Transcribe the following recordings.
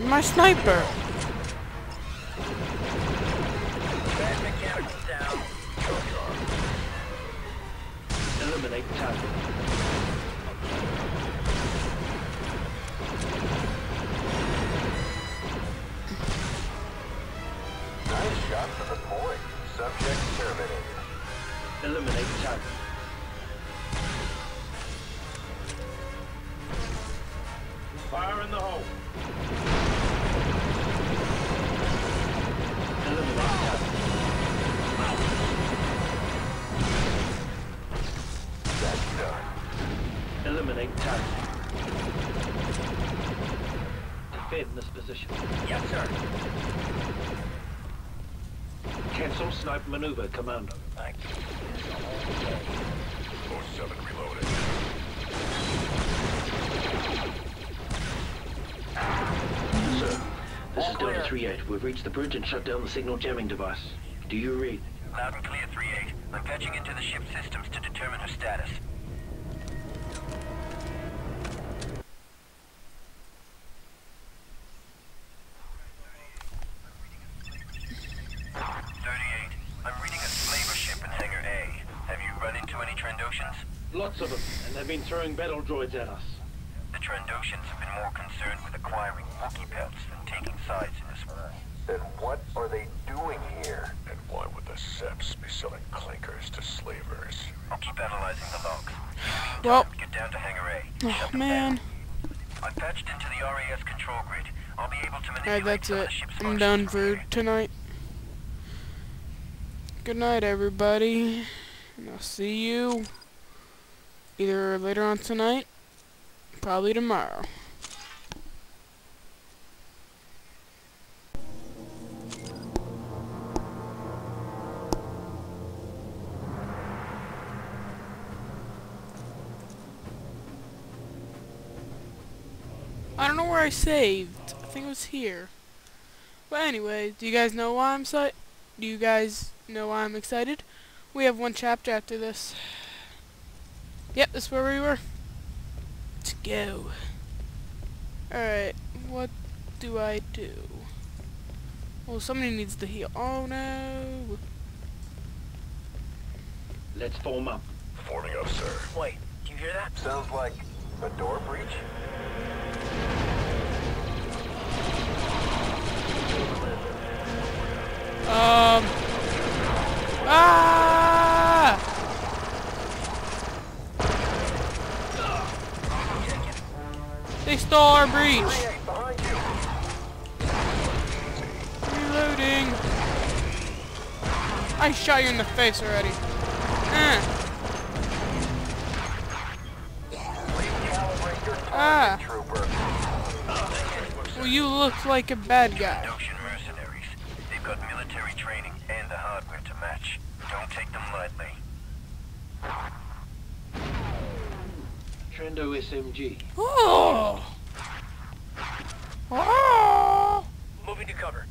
My sniper. Bad mechanicals down. Eliminate target. Nice shot for the point. Subject terminated. Eliminate target. Defend this position. Yes, sir. Cancel snipe maneuver, Commando. Thank you. 07 reloaded. Sir, this All is clear. Delta 3-8. We've reached the bridge and shut down the signal jamming device. Do you read? Loud and clear, 3-8. I'm patching into the ship systems to determine her status. Thirty-eight. I'm reading a slaver ship in Hangar A. Have you run into any Trandoshans? Lots of them, and they've been throwing battle droids at us. The Trandoshans have been more concerned with acquiring Wookiee pelts than taking sides in this war. Then what are they doing here? And why would the Seps be selling clinkers to slavers? I'll keep analyzing the logs. Well, Get down to Hangar A. oh man. I'm patched into the RAS control grid. I'll be able to manipulate Alright, that's it. the ship's I'm done for here. tonight. Good night, everybody. And I'll see you either later on tonight, probably tomorrow. I don't know where I saved. I think it was here. But anyway, do you guys know why I'm si- Do you guys know why I'm excited? We have one chapter after this. Yep, that's where we were. Let's go. Alright, what do I do? Well, somebody needs to heal. Oh no. Let's form up. Forming up, sir. Wait, do you hear that? Sounds like a door breach? Um. Ah! They stole our breach. Reloading. I shot you in the face already. Eh. Ah. Well, you look like a bad guy. Ocean mercenaries. They've got military training and the hardware to match. Don't take them lightly. Trando SMG. Oh. Oh. Moving to cover.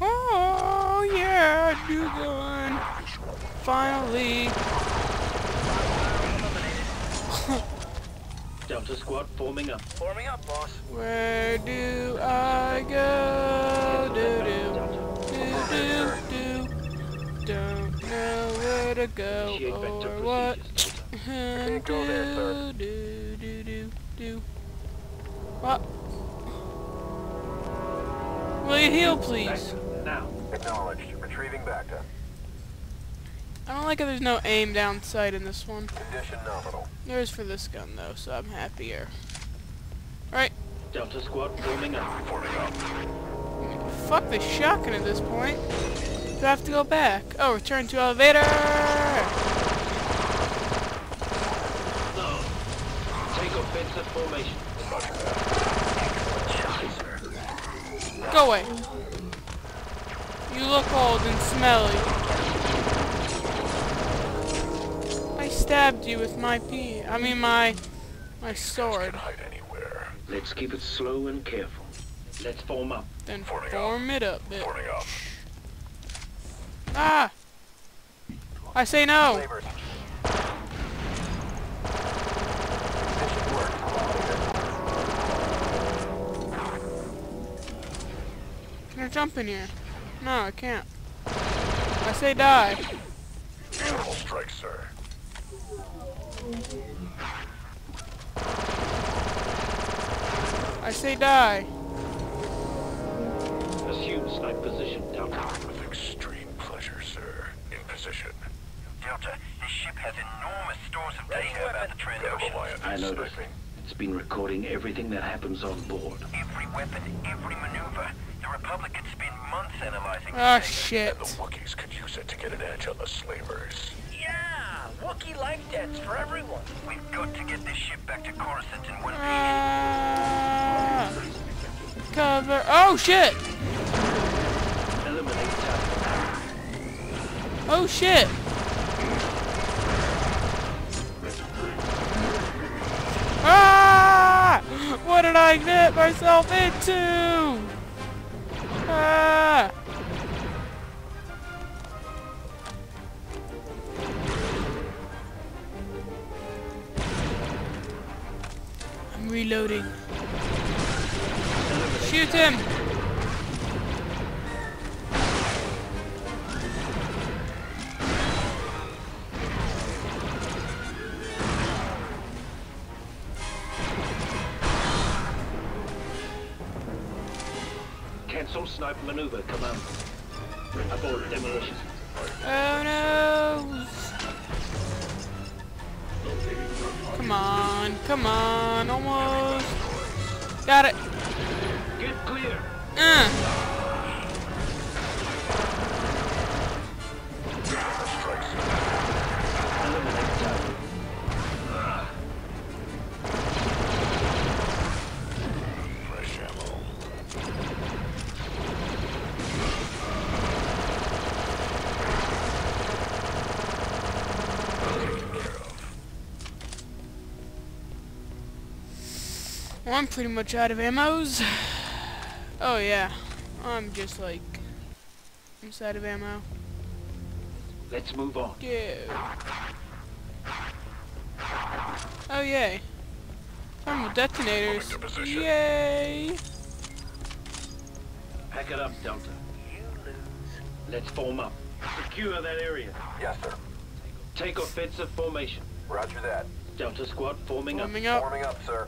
Oh yeah, new gun. Finally. Delta squad forming up. Forming up, boss. Where do I go? Do do do do do. Where to go or what. go there, sir. Do do do do. What? Will you heal, please? Now. Acknowledged. Retrieving Bacta. I don't like how there's no aim down sight in this one. Condition nominal. There is for this gun though, so I'm happier. Right, Delta squad forming up. Forming up. fuck the shotgun at this point. Do I have to go back? Oh, return to elevator! Take offensive formation. Go away. You look old and smelly. I stabbed you with my pea. I mean my my sword. Let's keep it slow and careful. Let's form up. Then Forming up. form it up, bitch. Forming up. Ah! I say no! Can I jump in here? No, I can't. I say die. Thermal strike, sir. I say die. Assume snipe position down. Has enormous stores of data about the Trandoshans. I noticed. sniping. It's been recording everything that happens on board. Every weapon, every maneuver. The Republic could spend months analyzing Ah, this data. shit. And the Wookiees could use it to get an edge on the slavers. Yeah, Wookiee life debts for everyone. We've got to get this ship back to Coruscant in one piece. Ah, cover. Oh, shit. Eliminate Oh, shit. Get myself into? Ah! I'm reloading. Shoot him! Cancel snipe maneuver, Commander. Abort demolition. Oh no! Come on, come on, almost. Got it. Get clear. Uh. Well, I'm pretty much out of ammos. Oh yeah, I'm just like inside of ammo. Let's move on. Go. Oh yay. Thermal detonators. Moving to position. Yay! Pack it up, Delta. You lose. Let's form up. Secure that area. Yes, sir. Take offensive formation. Roger that. Delta squad forming up. Warming up. Forming up, sir.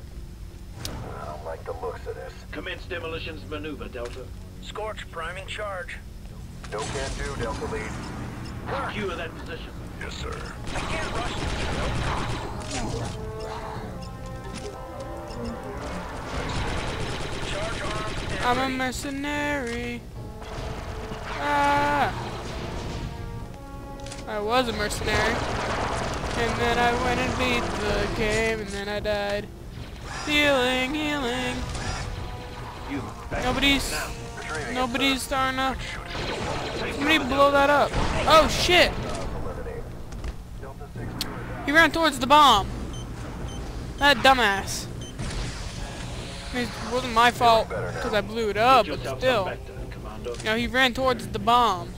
I don't like the looks of this. Commence demolitions maneuver, Delta. Scorch priming charge. No can do, Delta Lead. Secure that position. Yes, sir. I can't rush. Charge arms and I'm a mercenary. Ah! I was a mercenary. And then I went and beat the game, and then I died. Healing, healing. Nobody's, nobody's starting up. Somebody blow that up. Oh shit! Eliminate. Delta 6 2 He ran towards the bomb. That dumbass. It wasn't my fault because I blew it up, but still. know, he ran towards the bomb.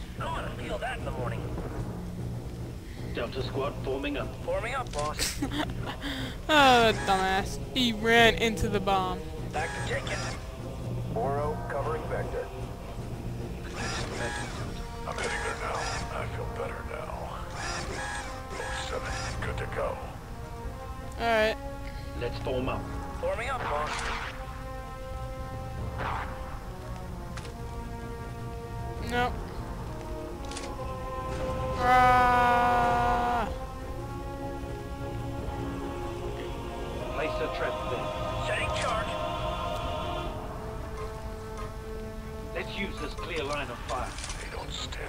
Delta squad forming up. Forming up, boss. Oh, that dumbass. He ran into the bomb. Back to taking. 4 covering Vector. I'm heading there now. I feel better now. 07, good to go. Alright. Let's form up. Forming up, boss. Nope. Ah.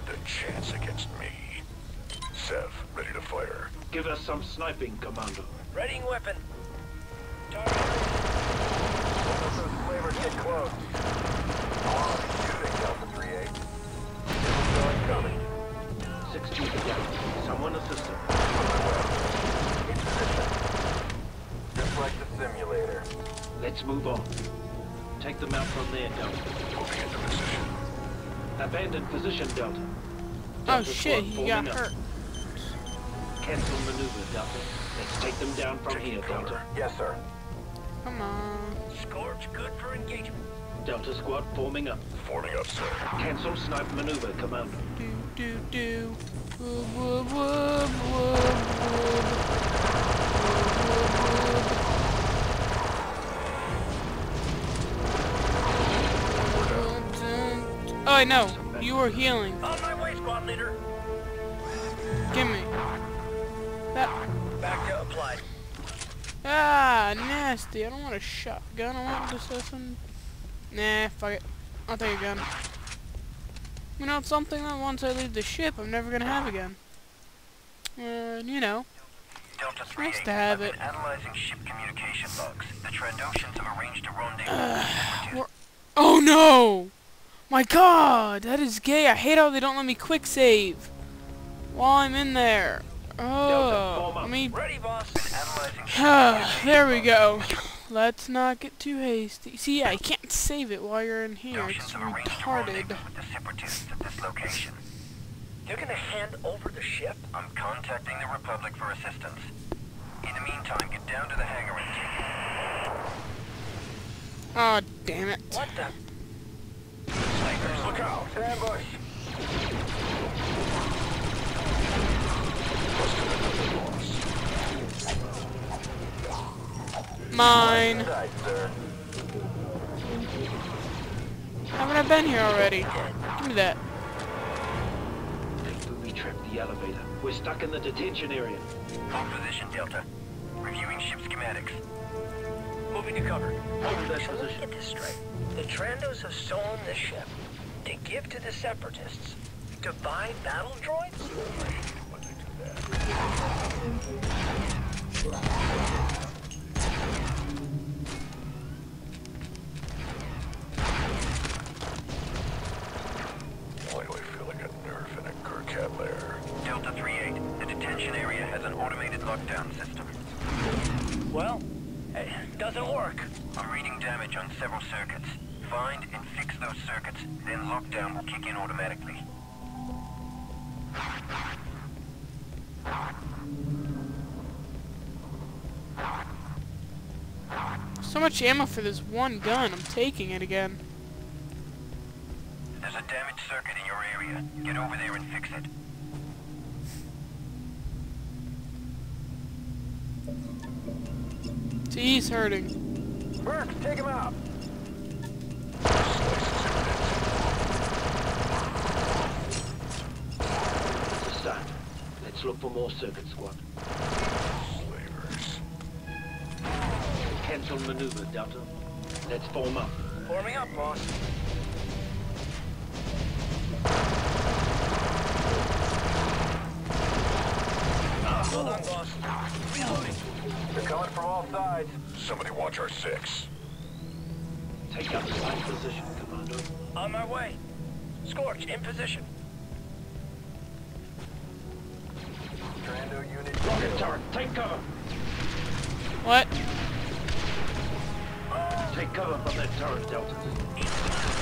Stand a chance against me. Sev, ready to fire. Give us some sniping, Commando. Readying weapon. Target. Flavors get close. On shooting, Delta 3-8. Gun coming. Six feet. Someone assist him. In position. Just like the simulator. Let's move on. Take them out from there, Delta. Moving into position. Abandoned position, Delta. Oh shit, he got up. hurt. Cancel maneuver, Delta. Let's take them down from Taking here, cover. Delta. Yes, sir. Come on. Scorch good for engagement. Delta Squad forming up. Forming up, sir. Cancel sniper maneuver, Commander. Do do do. I know. You were healing. On my way, squad leader. Give me. That. Back to applied. Ah, nasty. I don't want a shotgun. I want just something. Nah, fuck it. I'll take a gun. You know, it's something that once I leave the ship, I'm never gonna have again. Uh, you know. Delta Nice to have it. analyzing ship communication logs. The Trandoshans have arranged a rendezvous the Oh no! My god, that is gay. I hate how they don't let me quick save while I'm in there. Oh, let me. Ready, boss. Been analyzing ship there we go. Let's not get too hasty. See, I can't save it while you're in here. It's Trandoshans have arranged a retarded. rendezvous with the Separatists at this location. You're gonna hand over the ship? I'm contacting the Republic for assistance. In the meantime, get down to the hangar and take it. Oh, damn it. What the? Snipers, look out! Ambush! Mine. Haven't I been here already? Give me that. Take booby trap the elevator. We're stuck in the detention area. On position, Delta. Reviewing ship schematics. Moving to cover. Hold that So let me position. get this straight. The Trandos have stolen this ship to give to the Separatists to buy battle droids? So much ammo for this one gun. I'm taking it again. There's a damaged circuit in your area. Get over there and fix it. See, he's hurting. Burke, take him out! That's a start. Let's look for more circuit squad. Cancel maneuver, Delta. Let's form up. Forming up, boss. Hold on, boss. Reloading. They're coming from all sides. Somebody watch our six. Take up side position, Commander. On my way. Scorch, in position. Trando unit. Rocket turret, take cover. What? Take cover from that turret, Delta.